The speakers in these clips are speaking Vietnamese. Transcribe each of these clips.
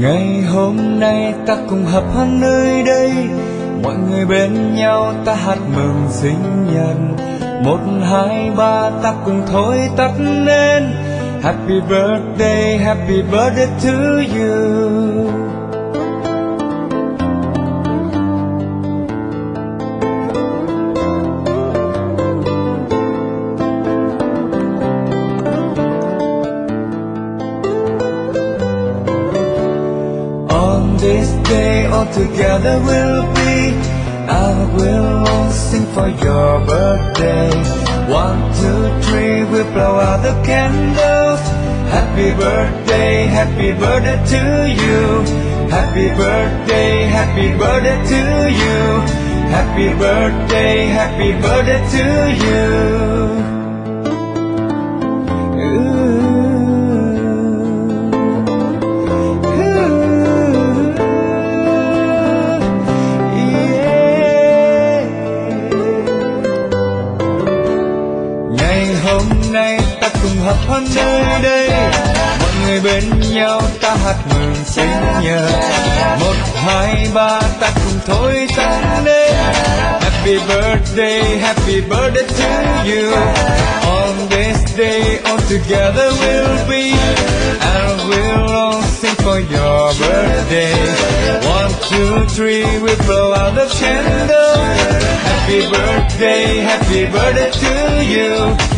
ngày hôm nay ta cùng hợp hát nơi đây. Mọi người bên nhau ta hát mừng sinh nhật. Một, hai, ba, ta cùng thôi tắt nên. happy birthday happy birthday to you. This day all together we'll be. I will all sing for your birthday. One, two, three, we'll blow out the candles. Happy birthday, happy birthday to you. Happy birthday, happy birthday to you. Happy birthday, happy birthday to you hợp hơn nơi đây. Mọi người bên nhau ta hát mừng sinh nhật. Một, hai, ba ta cùng thôi tăng lên Happy birthday, happy birthday to you. On this day all together we'll be. And we'll all sing for your birthday. One, two, three, we blow out the candles Happy birthday, happy birthday to you.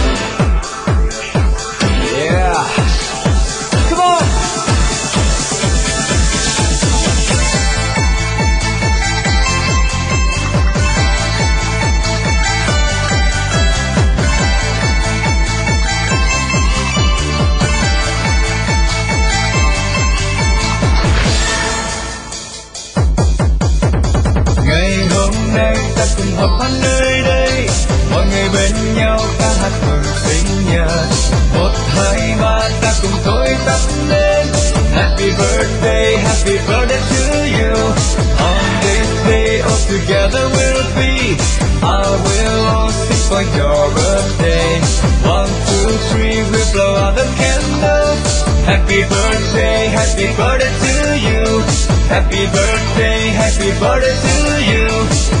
cùng hợp hát nơi đây. Mọi người bên nhau ta hát mừng sinh nhật. Một, hai, ba ta cùng thôi tắt lên Happy birthday, happy birthday to you. On this day all together we'll be. I will all sing for your birthday. One, two, three, we blow out the candles Happy birthday, happy birthday to you. Happy birthday, happy birthday to you.